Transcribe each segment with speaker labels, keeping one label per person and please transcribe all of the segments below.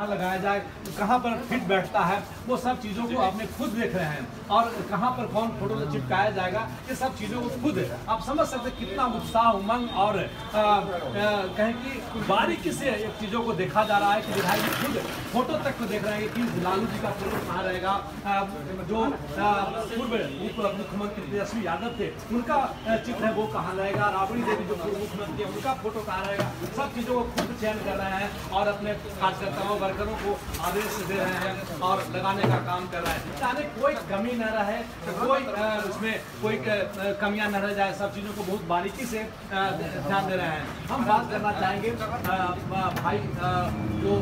Speaker 1: कहाँ लगाया जाए। कहाँ पर फिट बैठता है, वो सब चीज़ों को आपने खुद देख रहे हैं। और कहाँ पर कौन फ़ोटो चिपकाया जाएगा, ये सब चीज़ों को खुद आप समझ सकते कितना उत्साह, उमंग और कहें कि बारीकी से एक चीज़ों को देखा जा रहा है कि विधायक जी खुद फ़ोटो तक को देख रहे हैं कि लालू जी का फ़ोटो कहाँ रहेगा। जो पूर्व उप मुख्यमंत्री तेजस्वी यादव थे, उनका चित्र है वो कहाँ रहेगा। राबड़ी देवी जो पूर्व मुख्यमंत्री उनका फ़ोटो कहाँ रहेगा। सब चीज़ों को खुद चयन कर रहे हैं और अपने कार्यकर्ताओं वर्करों को आदेश दे रहे हैं और लगाने का काम कर रहे हैं। यानी कोई कमी न रहे, कोई उसमें कोई कमियाँ न रह जाए, सब चीज़ों को बहुत बारीकी से ध्यान दे रहे हैं। हम बात करना चाहेंगे भाई जो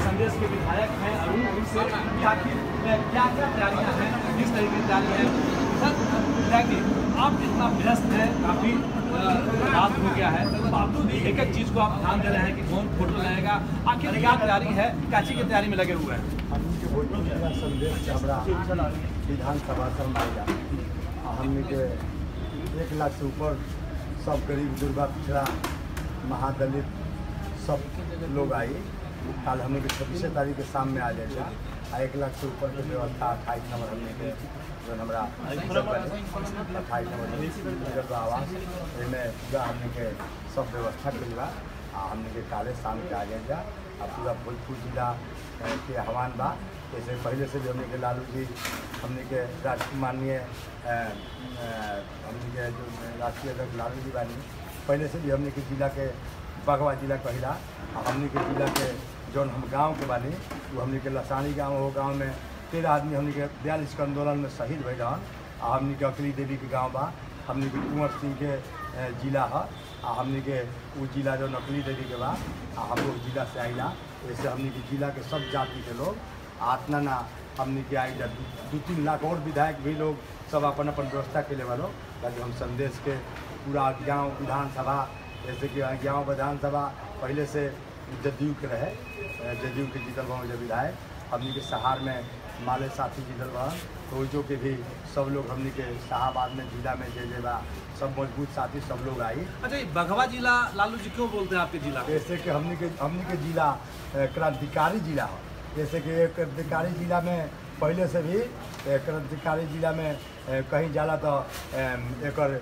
Speaker 1: संदेश के विधायक हैं अरुण, उनसे क्या क्या तैयारियाँ हैं, किस तरीके की तैयारी है। विधायक जी आप इतना व्यस्त हैं, काफ़ी रात हो गया है बावजूद भी एक एक चीज़ को आप ध्यान दे रहे हैं कि कौन फ़ोटो लगाएगा आखिर क्या तैयारी है? क्या चीज़ की तैयारी में लगे हुए हैं।
Speaker 2: विधानसभा से हमने के एक लाख से ऊपर सब गरीब दुर्गा पिछड़ा महादलित सब लोग आई कल हमने के छब्बीस तारीख के शाम में आ जाए आ एक लाख से ऊपर के व्यवस्था अट्ठाईस नंबर हमने के। जो हमारा अट्ठाईस नंबर जो आवास इनमें पूरा हमने के सब व्यवस्था करी बा। आ हमने के काले शाम के आ जाए जा। आ पूरा भोजपुर जिला के हवान बा। जैसे पहले से भी हमने के लालू जी हमने के राष्ट्रीय माननीय हमने के जो राष्ट्रीय अध्यक्ष लालू जी बानी। पहले से भी हमने के जिला के बगवा जिला कहिला आ हमने के जिला के जौन हम गाँव के बानी, वो हमने के लसानी गाँव हो, गाँव में तेरह आदमी हमने के बयालीस के आंदोलन में शहीद रहन आ हमने के अकली देवी के गाँव बा, हमने के कुंवर सिंह के जिला है। आ हमने के वो जिला जो नकली देवी के बा, आ हम लोग जिला से आइला। जैसे हमने के जिला के सब जाति के लोग आ इतना ना हमने के आइला। दू तीन लाख और विधायक भी लोग सब अपन अपन व्यवस्था के लिए वालों ताकि हम संदेश के पूरा गाँव, विधानसभा जैसे कि गाँव विधानसभा पहले से जदयू के रहे जदयू के जीतल गाँव जो विधायक हमने के सहार में माले साथी जीतल बा तो जो के भी सब लोग हमने के शाहबाद में जिला में जे जे बा सब मज़बूत साथी सब लोग आई
Speaker 1: अच्छा ये बघवा जिला लालू जी क्यों बोलते हैं आपके जिला
Speaker 2: जैसे कि हमने के हमने के जिला क्रांतिकारी जिला हो। जैसे कि क्रांतिकारी जिला में पहले से भी क्रांतिकारी जिला में कहीं जाला तो एकर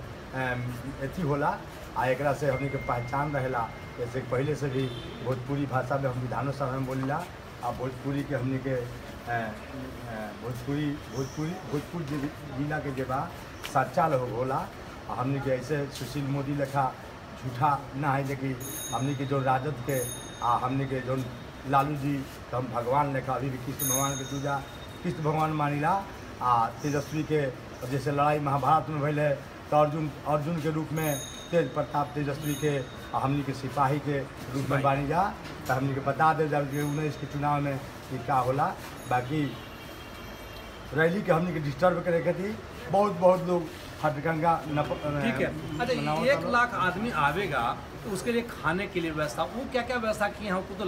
Speaker 2: अथी होला आ एकरा से हमने के पहचान रहेला। जैसे पहले से भी भोजपुरी भाषा में हम विधानो सभा में बोलीला, आ भोजपुरी के हमने के भोजपुरी भोजपुरी, भोजपुर जिला के जे बा सच्चा लोग होला। हमने के ऐसे सुशील मोदी लेखा झूठा ना है, लेकिन हमने के जो राजद के, आ हमने के जो लालू जी तो हम भगवान लेखा, अभी भी कृष्ण भगवान के पूजा, कृष्ण भगवान मानिला। आ तेजस्वी के, जैसे लड़ाई महाभारत में भैल तो अर्जुन अर्जुन के रूप में तेज प्रताप तेजस्वी के हमनी के सिपाही के रूप में बानी जा तो हमनी के बता दे जब उन्नीस के चुनाव में कि का होला। बाकी रैली के हमनी के डिस्टर्ब करे के थी। बहुत बहुत लोग हटगंगा
Speaker 1: ठीक है। अच्छा एक लाख आदमी आवेगा तो उसके लिए खाने के लिए व्यवस्था वो क्या क्या व्यवस्था की हमको तो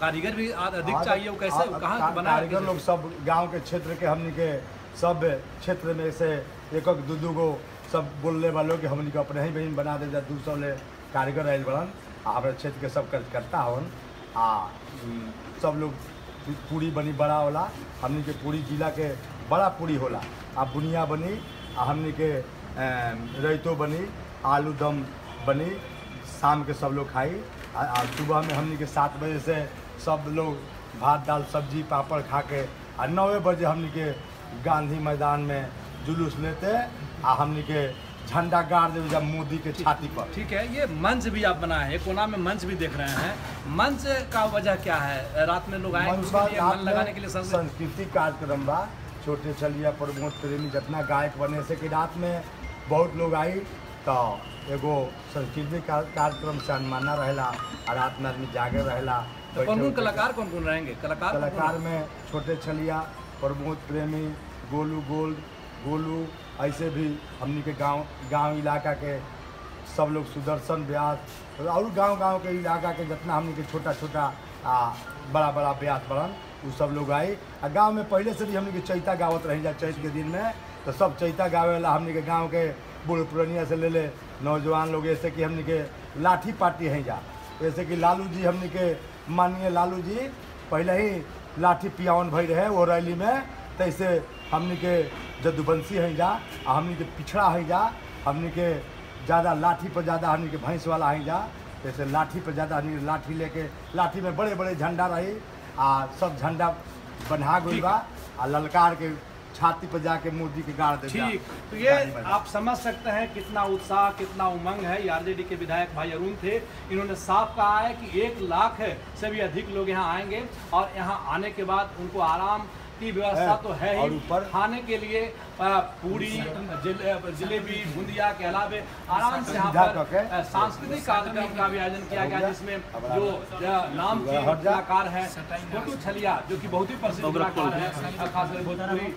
Speaker 1: कारीगर भी अधिक चाहिए वो कैसे कहाँ बनाया
Speaker 2: कारीगर लोग सब गाँव के क्षेत्र के हमनी के सब क्षेत्र में से एक एक दू दू गो सब बोलने वालों के हमनी अपने ही बहन बना दे दू सौ ले कारीगर आयल बड़न। आ हमारे क्षेत्र के सब कर- करता हवन आ सब लोग पूरी बनी बड़ा होला। हमनी के पूरी जिला के बड़ा पूरी होला। आ बुनिया बनी आ हमनी के रैतो बनी आलू दम बनी शाम के सब लोग खाई। आ, सुबह में हमनी के सात बजे से सब लोग भात दाल सब्ज़ी पापड़ खा के आ नौवे बजे हमनी के गांधी मैदान में जुलूस लेते। आ हमनी के झंडा गाड़ देवे जब मोदी के छाती पर।
Speaker 1: ठीक है ये मंच भी आप बनाए हैं कोना में मंच भी देख रहे हैं। मंच का वजह क्या है? रात में लोग
Speaker 2: रात
Speaker 1: मन लगाने के लिए सब
Speaker 2: सांस्कृतिक कार्यक्रम बा। छोटे छलिया प्रमोद प्रेमी जितना गायक बने से कि रात में बहुत लोग आई तो एगो सांस्कृतिक कार्यक्रम से अनुमाना रहेला आ रात में आदमी जागे रहेला।
Speaker 1: तो कौन कौन कलाकार कौन कौन रहेंगे? कलाकार
Speaker 2: कलाकार में छोटे छलिया प्रमोद प्रेमी गोलू गोल्ड गोलू ऐसे भी हमनी के गाँव गाँव इलाका के सब लोग सुदर्शन व्यास, और गाँव गाँव के इलाका के जितना हमनी के छोटा छोटा आ बड़ा बड़ा व्यास बड़न, उ सब लोग आई आ, गाँव में पहले से भी हमनी के चैता गावत रही जा चैत के दिन में तो सब चैता गावे वाला हमनी के गाँव के बूढ़ पुरनिया से ले ले नौजवान लोग, ऐसे कि हमनी के लाठी पार्टी हैं जा। जैसे कि लालू जी हमनी के माननीय लालू जी पहले ही लाठी पियावन भई रहे, वो रैली में तैसे हमनी के जदुबंसी है जा हमनी के पिछड़ा है जा हमनी के ज़्यादा लाठी पर ज़्यादा हमनी के भैंस वाला है जा जैसे लाठी पर ज़्यादा हमनी लाठी लेके लाठी में बड़े बड़े झंडा रही आ सब झंडा बन्हा गई बा आ ललकार के छाती पर जाके मोदी के गाड़ दे
Speaker 1: ठीक तो ये आप समझ सकते हैं कितना उत्साह कितना उमंग है आरजेडी के विधायक भाई अरुण थे। इन्होंने साफ़ कहा है कि एक लाख से भी अधिक लोग यहाँ आएँगे और यहाँ आने के बाद उनको आराम की व्यवस्था तो है ही।
Speaker 2: ऊपर-
Speaker 1: खाने के लिए पूरी जिले- जलेबी बूंदिया के अलावे आराम से यहाँ पर सांस्कृतिक कार्यक्रम का भी आयोजन किया गया जिसमें जो नाम की कलाकार है छोटू छलिया जो कि बहुत ही प्रसिद्ध कलाकार है खासकर भोजपुरी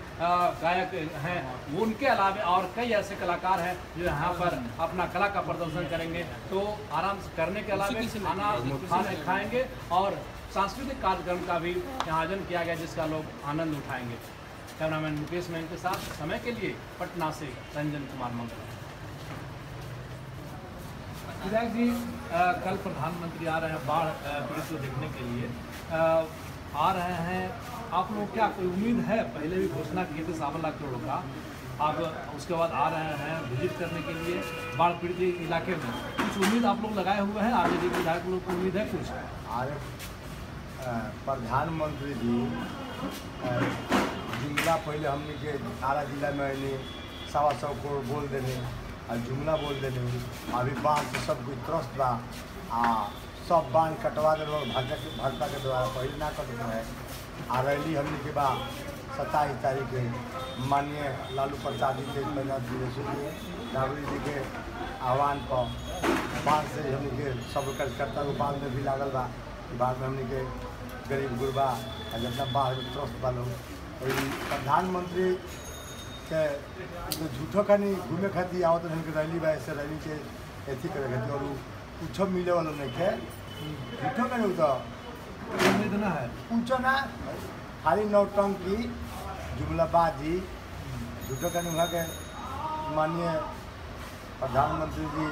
Speaker 1: गायक हैं उनके अलावे और कई ऐसे कलाकार हैं जो यहाँ पर अपना कला का प्रदर्शन करेंगे। तो आराम से करने के अलावे खाना खाने खाएँगे और सांस्कृतिक कार्यक्रम का भी यहाँ आयोजन किया गया जिसका लोग आनंद उठाएँगे। कैमरामैन मुकेश मैन के साथ समय के लिए पटना से रंजन कुमार मंगल। विधायक जी अ, कल प्रधानमंत्री आ रहे हैं बाढ़ पीड़ित को देखने के लिए। अ, आ रहे हैं। आप लोग क्या कोई उम्मीद है? पहले भी घोषणा किए थे सावन लाख करोड़ का। आप उसके बाद आ रहे हैं विज़िट करने के लिए बाढ़ पीड़ित इलाके में। कुछ उम्मीद आप लोग लगाए हुए हैं? आरजेडी के विधायक लोग को उम्मीद है कुछ?
Speaker 2: आरे अ, प्रधानमंत्री जी जुमला पहले हमने के आरा जिला में अने सवा सौ करोड़ बोल देने और जुमला बोल देने अभी बाढ़ से सब कुछ त्रस्त बा, आ सब बाँध कटवा दे भाजपा के भाजपा के द्वारा पहले ना कट है आ रैली हमने के बा सत्ताईस तारीख के माननीय लालू प्रसाद जी के दिवस जी राबड़ी जी के आह्वान पर बाढ़ से हमने के सब कार्यकर्ता को गोपाल में भी लागल बा। बाढ़ में हमने के गरीब गुरबा आ जितना बाढ़ में त्रस्त बा लोग प्रधानमंत्री के तो झूठो खानी घूमे खातिर आवत रहन के रैली बा ऐसे रैली के एथी करे खातिर और कुछो मिले वाला नहीं खे झूठो खानी तो?
Speaker 1: उम्मीद ना है।
Speaker 2: पूछो ना। खाली नौटंकी जुमलाबाजी झूठो खानी वहाँ के माननीय प्रधानमंत्री जी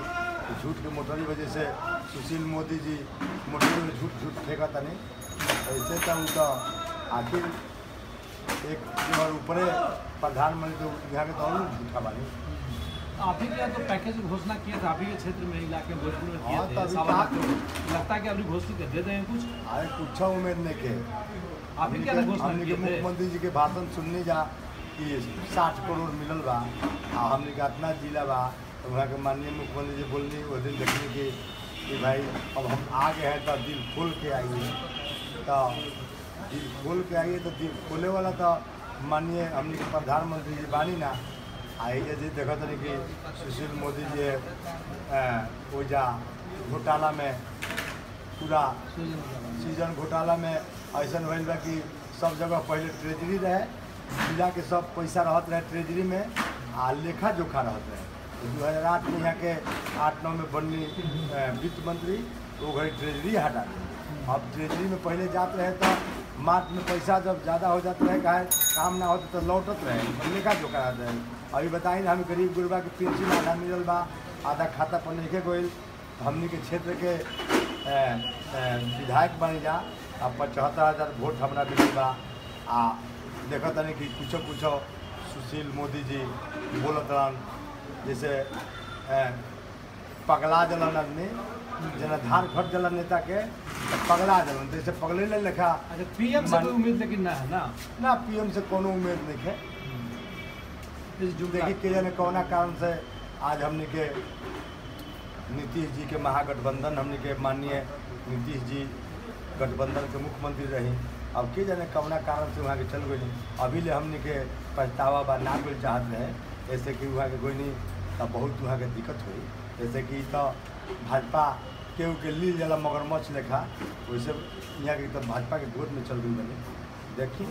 Speaker 2: झूठ के मोटरी वजह से सुशील मोदी जी मोटरी में झूठ झूठ फेंका तनी ऐसे तो उ तो आखिर एक जो है ऊपरे प्रधानमंत्री तो यहाँ के तो और झूठा बानी।
Speaker 1: आप ही तो पैकेज घोषणा किए थे आप ही के क्षेत्र में इलाके भोजपुर में किए
Speaker 2: हाँ,
Speaker 1: थे करोड़। लगता है कि अभी घोषित कर दे दें कुछ?
Speaker 2: अरे कुछ उम्मीद नहीं के।
Speaker 1: आप ही क्या घोषणा किए थे?
Speaker 2: मुख्यमंत्री जी के भाषण सुनने जा कि साठ करोड़ मिलल बा आ हमने के अपना जिला बा तो वहाँ के माननीय मुख्यमंत्री जी बोलनी वो दिन देखने की कि भाई अब हम आ गए हैं तो दिल खोल के आइए। तो खोल के आइए तो खोले वाला तो माननीय हमने के प्रधानमंत्री जी बानी ना आई जी, देखो तनी कि सुशील मोदी जी ओजा घोटाला में, पूरा सीज़न घोटाला में ऐसा बा कि सब जगह पहले ट्रेजरी रहे जिला के सब पैसा रहत रहे ट्रेजरी में, आ लेखा जोखा रहत रहे। दू हज़ार आठ में यहाँ के आठ नौ में बनली वित्त मंत्री, वो घड़ी ट्रेजरी हटा दी। अब ट्रेजरी में पहले जाते रहे तो मार्च में पैसा जब ज़्यादा हो जाता रहे काहे काम ना होता तो लौटत रहे लेखा जोखा रहत रहे अभी बताई हम गरीब गुरबा के पेंशन आधा मिलल बा, आधा खाता पर नहीं गई हमनी के क्षेत्र के विधायक बन जा आ पचहत्तर हज़ार वोट हमरा मिलल बा। आ देखो तनी कि कुछ कुछो सुशील मोदी जी बोलत रहन, जैसे पगला जलन आदमी जना धार घट जलन नेता के तो पगला जलन जैसे पगले नहीं लिखा।
Speaker 1: अच्छा पीएम से कोई उम्मीद लेकिन ना है ना?
Speaker 2: ना पीएम से कोनो उम्मीद नहीं है। देखिए के जाने कौना कारण से आज हमने के नीतीश जी के महागठबंधन हमने के माननीय नीतीश जी गठबंधन के मुख्यमंत्री रही। अब के जाने कौना कारण से वहाँ के चल गई अभी ले हमने के पछतावा बा ना मिल चाहत रहे। ऐसे कि वहाँ के कोई नहीं तब बहुत वहाँ के दिक्कत हुई। जैसे कि तो भाजपा केहू के लील जला मगरमच्छ लेखा वैसे यहाँ के तो भाजपा के गोद में चल गई बने। देखी?